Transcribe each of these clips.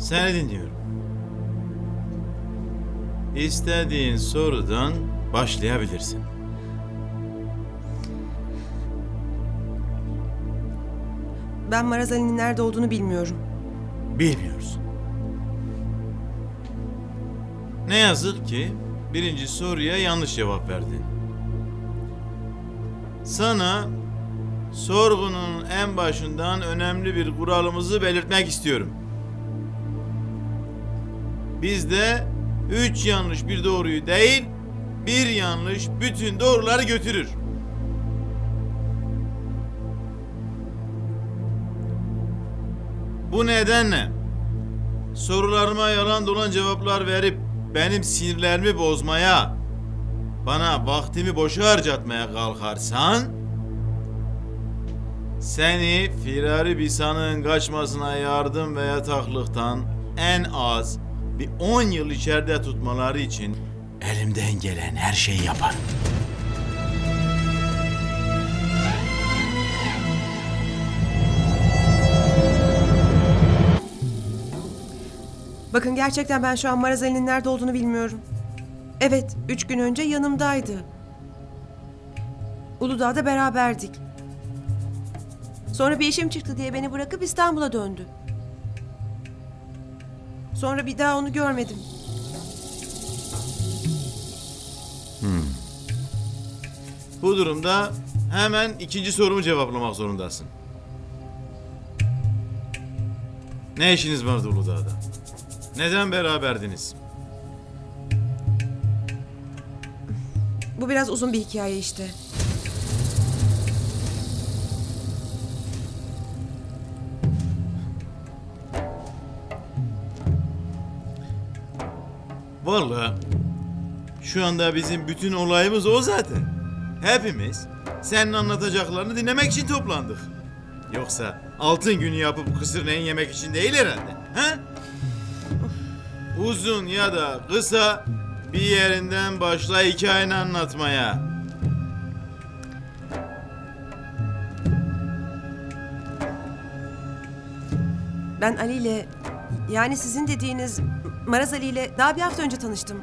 Seni dinliyorum. İstediğin sorudan başlayabilirsin. Ben Maraz Ali'nin nerede olduğunu bilmiyorum. Bilmiyorsun. Ne yazık ki birinci soruya yanlış cevap verdin. Sana sorgunun en başından önemli bir kuralımızı belirtmek istiyorum. Bizde üç yanlış bir doğruyu değil, bir yanlış bütün doğruları götürür. Bu nedenle sorularıma yalan dolan cevaplar verip benim sinirlerimi bozmaya, bana vaktimi boşa harcatmaya kalkarsan seni firari bir sanığın kaçmasına yardım ve yataklıktan en az bir 10 yıl içeride tutmaları için elimden gelen her şeyi yaparım. Bakın gerçekten ben şu an Maraz Ali'nin nerede olduğunu bilmiyorum. Evet, üç gün önce yanımdaydı. Uludağ'da beraberdik. Sonra bir işim çıktı diye beni bırakıp İstanbul'a döndü. Sonra bir daha onu görmedim. Bu durumda hemen ikinci sorumu cevaplamak zorundasın. Ne işiniz vardı Uludağ'da? Neden beraberdiniz? Bu biraz uzun bir hikaye işte. Vallahi şu anda bizim bütün olayımız o zaten. Hepimiz senin anlatacaklarını dinlemek için toplandık. Yoksa altın günü yapıp kısır neyin yemek için değil herhalde. He? Uzun ya da kısa bir yerinden başla hikayeni anlatmaya. Ben Ali ile, yani sizin dediğiniz Maraz Ali ile daha bir hafta önce tanıştım.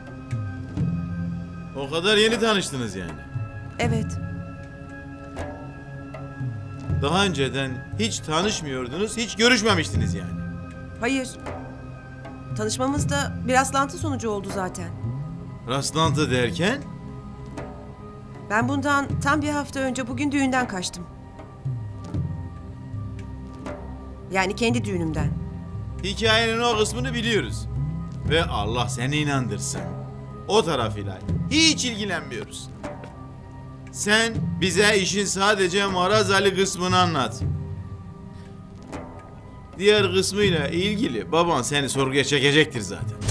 O kadar yeni tanıştınız yani. Evet, Daha önceden hiç tanışmıyordunuz, hiç görüşmemiştiniz yani. hayır. Tanışmamız da bir rastlantı sonucu oldu zaten. Rastlantı derken Ben bundan tam bir hafta önce bugün düğünden kaçtım. Yani kendi düğünümden. hikayenin o kısmını biliyoruz. Ve Allah seni inandırsın. O tarafıyla hiç ilgilenmiyoruz. Sen bize işin sadece Maraz Ali kısmını anlat. Diğer kısmıyla ilgili baban seni sorguya çekecektir zaten.